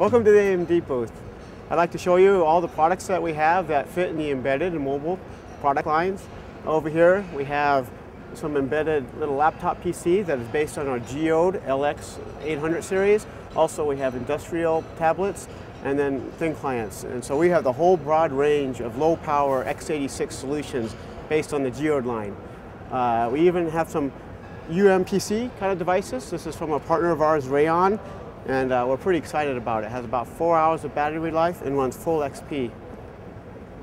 Welcome to the AMD booth. I'd like to show you all the products that we have that fit in the embedded and mobile product lines. Over here we have some embedded little laptop PC that is based on our Geode LX800 series. Also we have industrial tablets and then thin clients. And so we have the whole broad range of low power x86 solutions based on the Geode line. Uh, we even have some UMPC kind of devices. This is from a partner of ours, Raon, and uh, we're pretty excited about it. It has about four hours of battery life and runs full XP.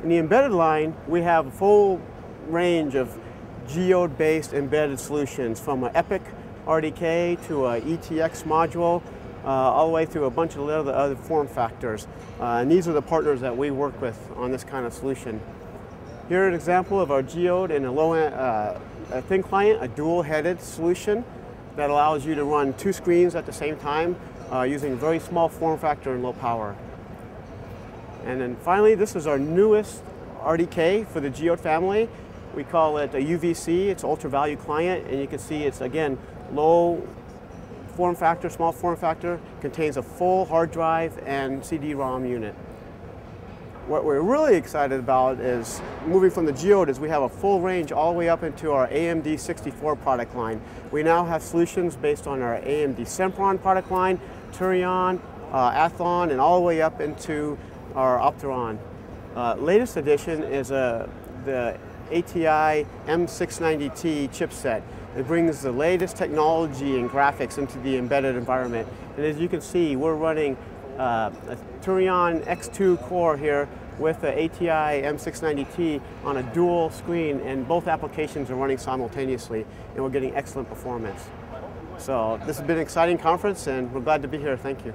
In the embedded line, we have a full range of Geode-based embedded solutions from an EPIC RDK to an ETX module, uh, all the way through a bunch of other, other form factors. Uh, and these are the partners that we work with on this kind of solution. Here an example of our Geode in a low uh, a thin client, a dual-headed solution that allows you to run two screens at the same time uh, using very small form factor and low power. And then finally, this is our newest RDK for the Geode family. We call it a UVC, it's ultra value client, and you can see it's again low form factor, small form factor, contains a full hard drive and CD-ROM unit. What we're really excited about is moving from the Geode is we have a full range all the way up into our AMD 64 product line. We now have solutions based on our AMD Sempron product line, Turion, uh, Athlon, and all the way up into our Opteron. Uh, latest addition is uh, the ATI M690T chipset. It brings the latest technology and graphics into the embedded environment. And as you can see, we're running uh, a Turion X2 core here with the ATI M690T on a dual screen and both applications are running simultaneously and we're getting excellent performance. So this has been an exciting conference and we're glad to be here. Thank you.